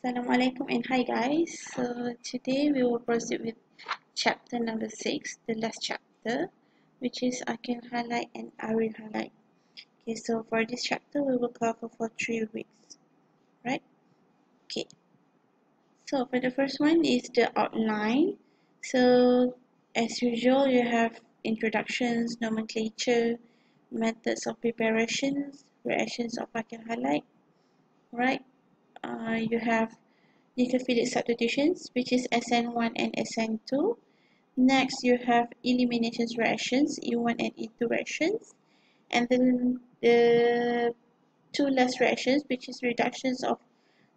Assalamualaikum and hi guys. So today we will proceed with chapter number 6, the last chapter, which is Akil Halite and Aril Halite. Okay, so for this chapter we will cover for 3 weeks. Right? Okay. So for the first one is the outline. So as usual you have introductions, nomenclature, methods of preparations, reactions of Akil Halite. Right? Uh, you have nucleophilic substitutions, which is SN1 and SN2. Next, you have elimination reactions, E1 and E2 reactions. And then the two last reactions, which is reductions of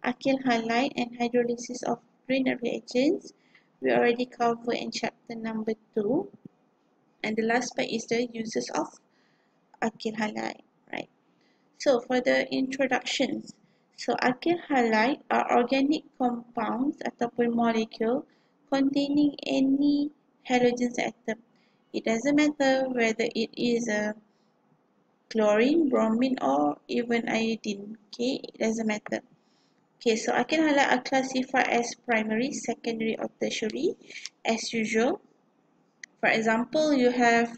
alkyl halide and hydrolysis of Grignard reagents, we already covered in chapter number 2. And the last part is the uses of alkyl halide, right? So for the introductions, So, alkyl halide are organic compounds ataupun molecule containing any halogen atom. It doesn't matter whether it is a chlorine, bromine or even iodine. Okay, it doesn't matter. Okay, so alkyl halide are classified as primary, secondary or tertiary as usual. For example, you have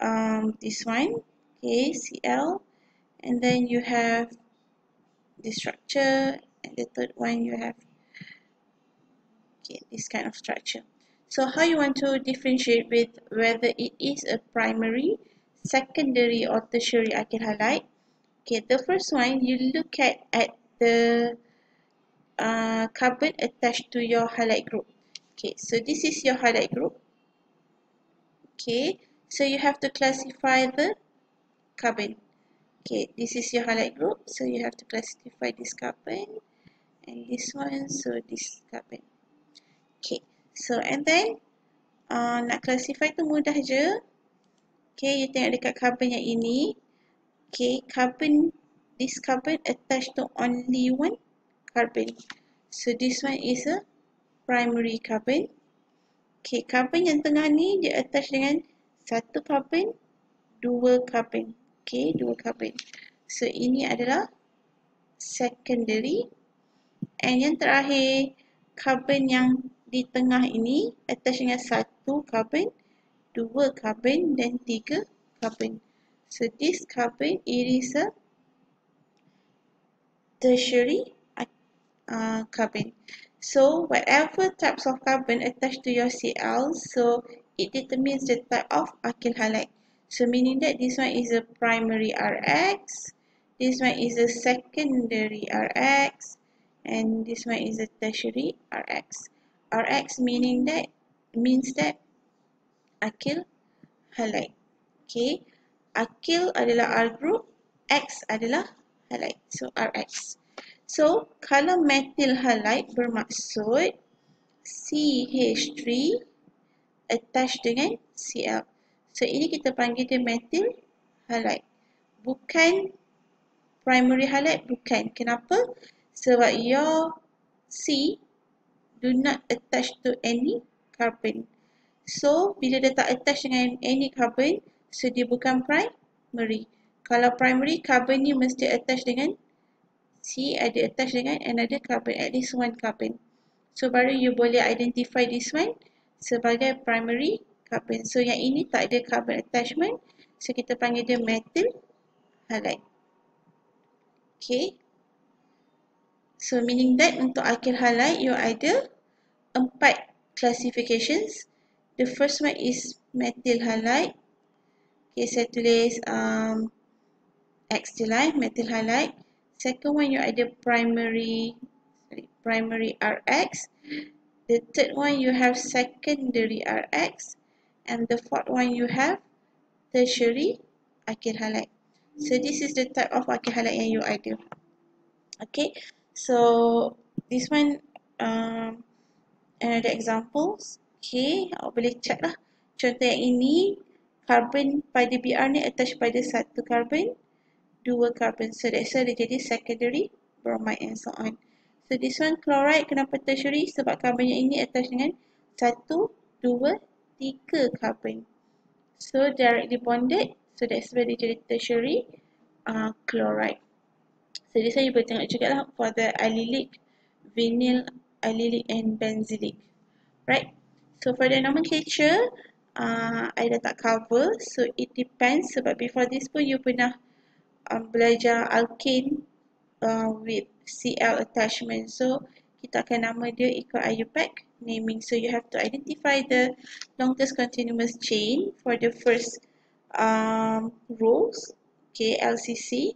um, this one, okay, Cl, and then you have this structure and the third one you have okay, this kind of structure. So how you want to differentiate with whether it is a primary, secondary or tertiary alkyl halide. Okay, the first one you look at at the uh, carbon attached to your halide group. Okay, so this is your halide group. Okay, so you have to classify the carbon. Okay, this is your halide group. So you have to classify this carbon and this one. So this carbon. Okay, so and then uh, nak classify tu mudah je. Okay, you tengok dekat carbon yang ini. Okay, carbon, this carbon attached to only one carbon. So this one is a primary carbon. Okay, carbon yang tengah ni dia attach dengan satu carbon, dua carbon. Okay, dua carbon. So, ini adalah secondary. And yang terakhir, carbon yang di tengah ini attach dengan satu carbon, dua carbon dan tiga carbon. So, this carbon, it is a tertiary uh, carbon. So, whatever types of carbon attached to your Cl, so it determines the type of alkyl halide. So meaning that this one is a primary Rx, this one is a secondary Rx, and this one is a tertiary Rx. Rx meaning that means that akil halide. Okay, akil adalah R group, X adalah halide. So Rx. So kalau methyl halide bermaksud CH3 attached dengan Cl. So ini kita panggil dia methyl halide. Bukan primary halide, bukan. Kenapa? Sebab your C do not attach to any carbon. So bila dia tak attach dengan any carbon, so dia bukan primary. Kalau primary, carbon ni mesti attach dengan C ada attach dengan another carbon, at least one carbon. So baru you boleh identify this one sebagai primary carbon. So yang ini tak ada carbon attachment. So kita panggil dia methyl halide. Okay. So meaning that untuk alkyl halide you ada empat classifications. The first one is methyl halide. Okay, saya tulis um, je lah, methyl halide. Second one you ada primary primary RX. The third one you have secondary RX and the fourth one you have tertiary alkyl halide. So this is the type of alkyl halide yang you ada. Okay, so this one um, another examples. Okay, awak boleh check lah. Contoh yang ini, carbon pada BR ni attach pada satu carbon, dua carbon. So that's why dia jadi secondary bromide and so on. So this one chloride kenapa tertiary? Sebab carbon yang ini attach dengan satu, dua, tiga carbon. So directly bonded. So that's why dia jadi tertiary uh, chloride. So di sini boleh tengok juga lah for the allylic vinyl, allylic and benzylic. Right? So for the nomenclature, uh, I dah tak cover. So it depends sebab before this pun you pernah um, belajar alkane uh, with Cl attachment. So kita akan nama dia ikut IUPAC naming. So you have to identify the longest continuous chain for the first um, rows. Okay, LCC.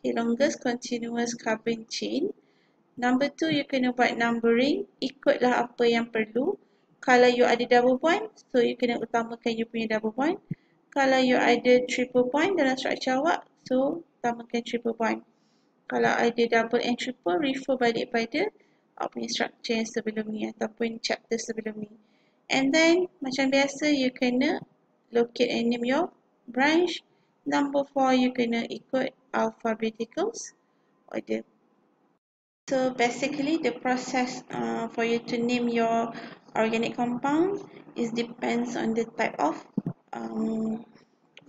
Okay, longest continuous carbon chain. Number two, you kena buat numbering. Ikutlah apa yang perlu. Kalau you ada double bond, so you kena utamakan you punya double bond. Kalau you ada triple bond dalam structure awak, so utamakan triple bond. Kalau ada double and triple, refer balik pada awak punya structure yang sebelum ni ataupun chapter sebelum ni. And then, macam biasa, you kena locate and name your branch. Number four, you kena ikut alphabetical order. So basically the process uh, for you to name your organic compound is depends on the type of um,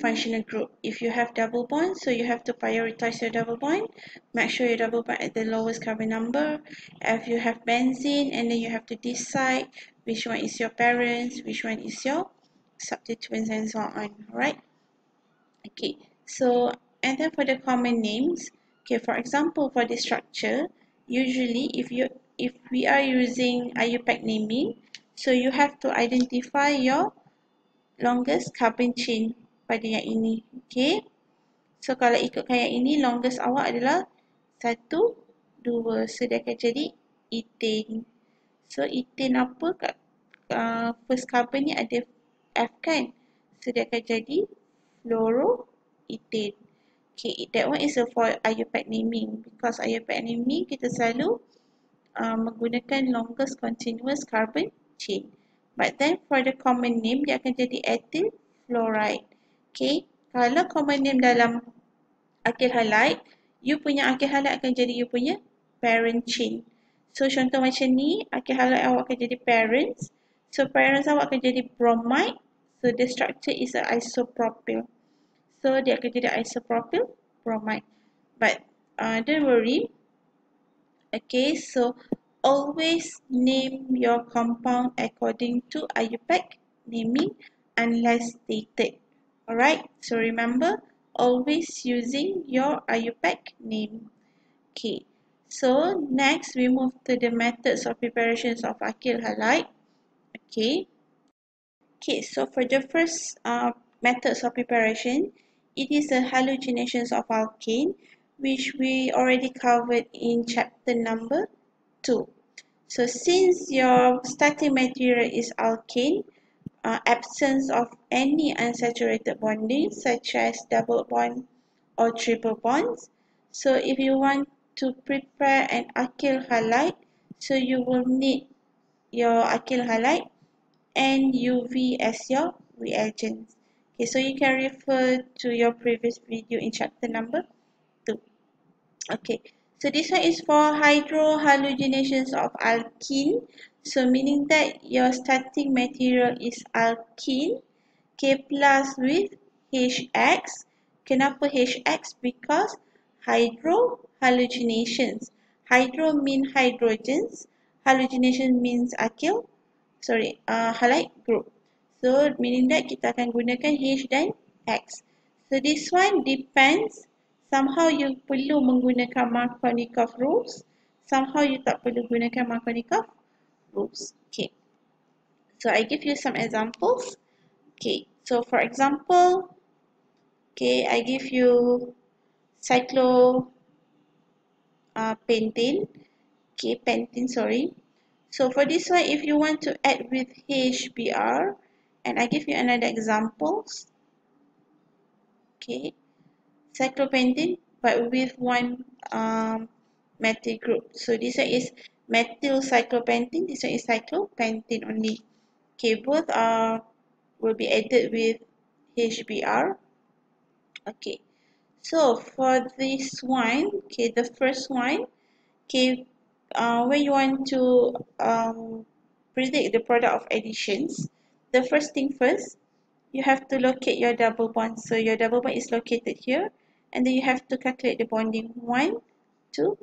functional group. If you have double bond, so you have to prioritize your double bond. Make sure your double bond at the lowest carbon number. If you have benzene, and then you have to decide which one is your parents, which one is your substituents, and so on. Right? Okay. So and then for the common names, okay, for example, for the structure, usually if you if we are using IUPAC naming, so you have to identify your longest carbon chain pada yang ini. Okay. So kalau ikutkan yang ini, longest awak adalah satu, dua. So dia akan jadi ethane. So ethane apa kat uh, first carbon ni ada F kan? So dia akan jadi fluoroethane. Okay, that one is for IUPAC naming because IUPAC naming kita selalu uh, menggunakan longest continuous carbon chain. But then for the common name dia akan jadi ethyl fluoride. Okay, kalau common name dalam alkyl halide, you punya alkyl halide akan jadi you punya parent chain. So contoh macam ni, alkyl halide awak akan jadi parents. So parents awak akan jadi bromide. So the structure is a isopropyl. So dia akan jadi isopropyl bromide. But uh, don't worry. Okay, so always name your compound according to IUPAC naming unless stated. Alright, so remember always using your IUPAC name. Okay, so next we move to the methods of preparations of alkyl halide. Okay, okay, so for the first uh, methods of preparation, it is a halogenation of alkane which we already covered in chapter number 2. So since your starting material is alkane, uh, absence of any unsaturated bonding such as double bond or triple bonds. So if you want to prepare an alkyl halide, so you will need your alkyl halide and UV as your reagents. Okay, so you can refer to your previous video in chapter number 2. Okay, so this one is for hydrohalogenations of alkene. So meaning that your starting material is alkene K plus with HX. Kenapa HX? Because hydrohalogenations. Hydro mean hydrogens. Halogenation means alkyl. Sorry, uh, halide group. So meaning that kita akan gunakan H dan X. So this one depends. Somehow you perlu menggunakan Markovnikov rules. Somehow you tak perlu gunakan Markovnikov rules. Okay. So I give you some examples. Okay. So for example, okay, I give you cyclo uh, pentane. Okay, pentane, sorry. So for this one, if you want to add with HBr, and I give you another examples. Okay, cyclopentane, but with one um, methyl group. So this one is methyl cyclopentane. This one is cyclopentane only. Okay, both are will be added with HBr. Okay, so for this one, okay, the first one, okay, uh, when you want to um, predict the product of additions, the first thing first, you have to locate your double bond. So your double bond is located here. And then you have to calculate the bonding. One, two,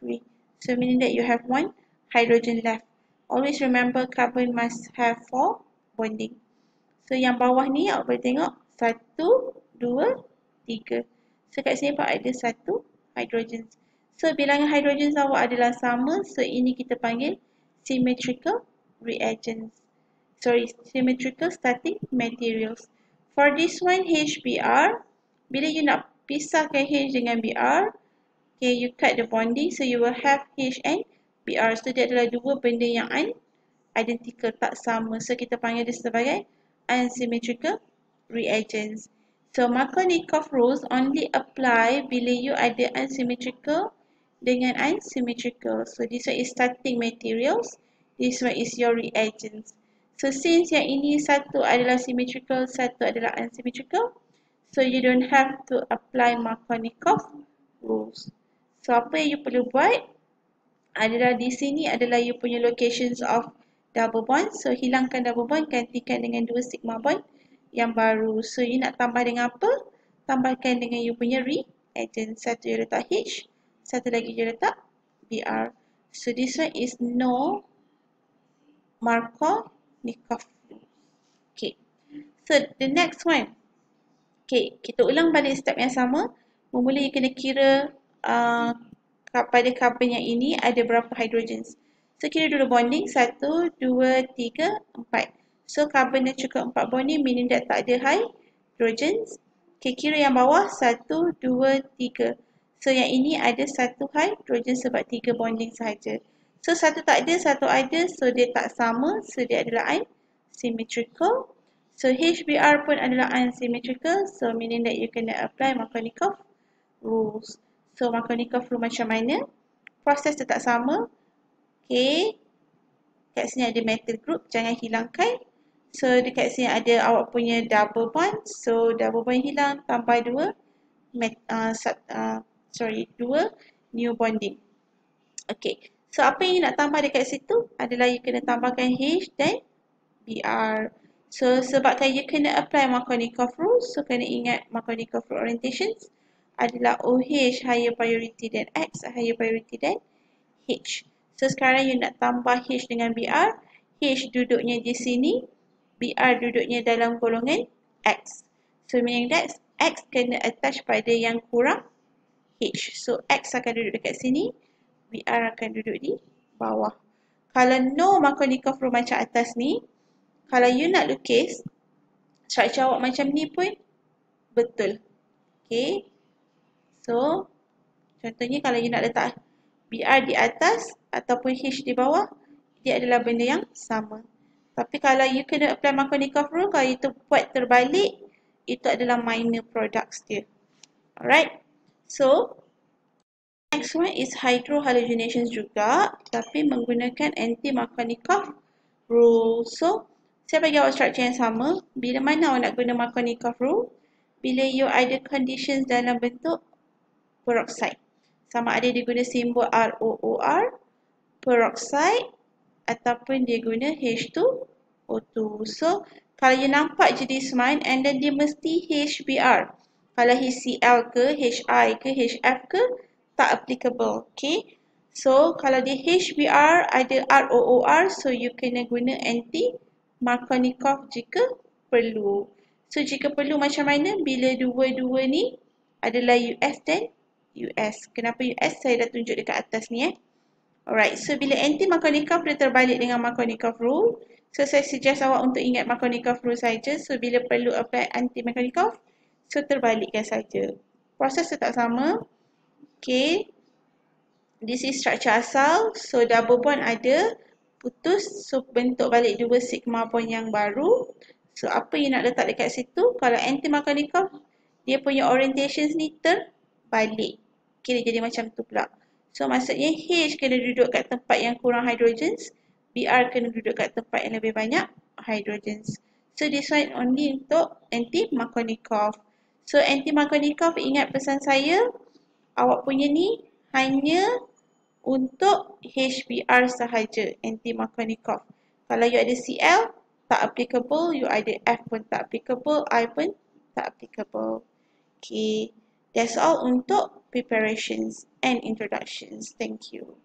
three. So meaning that you have one hydrogen left. Always remember carbon must have four bonding. So yang bawah ni awak boleh tengok satu, dua, tiga. So kat sini pun ada satu hydrogen. So bilangan hydrogen awak adalah sama. So ini kita panggil symmetrical reagents. Sorry, symmetrical starting materials. For this one HBr, bila you nak pisahkan H dengan Br, okay, you cut the bonding so you will have H and Br. So dia adalah dua benda yang identical, tak sama. So kita panggil dia sebagai unsymmetrical reagents. So Markovnikov rules only apply bila you ada unsymmetrical dengan unsymmetrical. So this one is starting materials. This one is your reagents. So since yang ini satu adalah symmetrical, satu adalah unsymmetrical. So you don't have to apply Markovnikov rules. So apa yang you perlu buat adalah di sini adalah you punya locations of double bond. So hilangkan double bond, gantikan dengan dua sigma bond yang baru. So you nak tambah dengan apa? Tambahkan dengan you punya reagent. Satu you letak H, satu lagi je letak BR. So this one is no Markovnikov. Okay. So the next one. Okay, kita ulang balik step yang sama. Memula you kena kira uh, pada carbon yang ini ada berapa hydrogens. So kira dulu bonding. Satu, dua, tiga, empat. So carbon yang cukup empat bonding meaning that tak ada hydrogens. Okay, kira yang bawah. Satu, dua, tiga. So yang ini ada satu hydrogen sebab tiga bonding sahaja. So satu tak ada, satu ada. So dia tak sama. So dia adalah unsymmetrical. So HBr pun adalah unsymmetrical. So meaning that you kena apply Markovnikov rules. So Markovnikov rule macam mana? Proses tetap sama. Okay. Kat sini ada metal group. Jangan hilangkan. So dekat sini ada awak punya double bond. So double bond hilang. Tambah dua. Met, uh, sub, uh, sorry, dua new bonding. Okay, so apa yang nak tambah dekat situ adalah you kena tambahkan H dan BR. So sebabkan you kena apply Markovnikov rules, so kena ingat Markovnikov rule orientations adalah OH higher priority than X higher priority than H. So sekarang you nak tambah H dengan BR, H duduknya di sini, BR duduknya dalam golongan X. So meaning that X kena attach pada yang kurang H. So X akan duduk dekat sini. BR akan duduk di bawah. Kalau no Markovnikov rule macam atas ni. Kalau you nak lukis. Structure awak macam ni pun. Betul. Okay. So. Contohnya kalau you nak letak BR di atas. Ataupun H di bawah. Dia adalah benda yang sama. Tapi kalau you kena apply Markovnikov rule. Kalau itu buat terbalik. Itu adalah minor products dia. Alright. So, next one is hydrohalogenation juga tapi menggunakan anti-Markovnikov rule. So, saya bagi awak structure yang sama. Bila mana awak nak guna Markovnikov rule? Bila you ada conditions dalam bentuk peroxide. Sama ada dia guna simbol ROOR, peroxide ataupun dia guna H2O2. So, kalau you nampak je this one and then dia mesti HBr. Kalau HCl ke, HI ke, HF ke, tak applicable. Okay. So, kalau di HBr ada ROOR, so you kena guna anti Markovnikov jika perlu. So, jika perlu macam mana? Bila dua-dua ni adalah US dan US. Kenapa US? Saya dah tunjuk dekat atas ni eh. Alright, so bila anti Markovnikov dia terbalik dengan Markovnikov rule. So, saya suggest awak untuk ingat Markovnikov rule saja. So, bila perlu apply anti Markovnikov, So terbalikkan saja. Proses tetap sama. Okay. This is structure asal. So double bond ada. Putus. So bentuk balik dua sigma bond yang baru. So apa yang nak letak dekat situ? Kalau anti-Markovnikov, dia punya orientations ni terbalik. Dia jadi macam tu pula. So maksudnya H kena duduk kat tempat yang kurang hydrogens. BR kena duduk kat tempat yang lebih banyak hydrogens. So this one only untuk anti-Markovnikov. So anti-Markovnikov ingat pesan saya awak punya ni hanya untuk HBr sahaja anti-Markovnikov. Kalau you ada Cl tak applicable, you ada F pun tak applicable, I pun tak applicable. Okay, that's all untuk preparations and introductions. Thank you.